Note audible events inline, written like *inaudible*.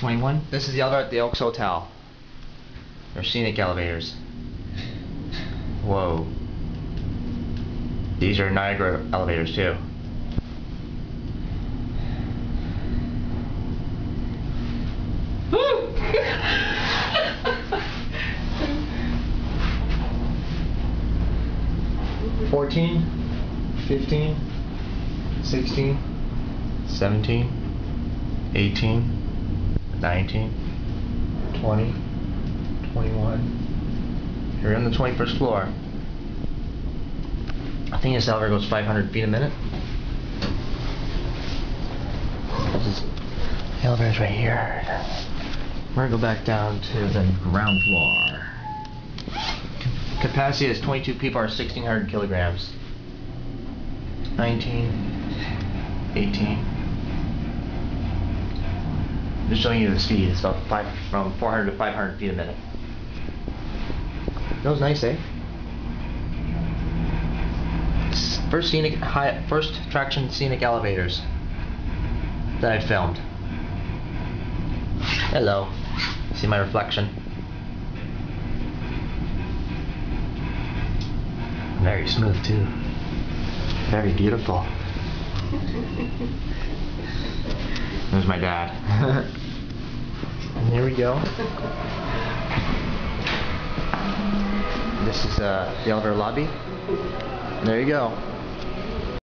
21. This is the elevator at the Oakes Hotel. They're scenic elevators. Whoa. These are Niagara elevators too. *laughs* Fourteen, fifteen, sixteen, seventeen, eighteen, nineteen, twenty, twenty-one. You're on the twenty-first floor. I think this elevator goes five hundred feet a minute. The elevator's right here. We're gonna go back down to the ground floor. Capacity is 22 people or 1,600 kilograms. 19, 18. Just showing you the speed. It's about five, from 400 to 500 feet a minute. That was nice, eh? First scenic, high, first traction scenic elevators that I filmed. Hello. See my reflection. Very smooth too. Very beautiful. *laughs* There's my dad. *laughs* we go. This is uh, the elevator lobby. There you go.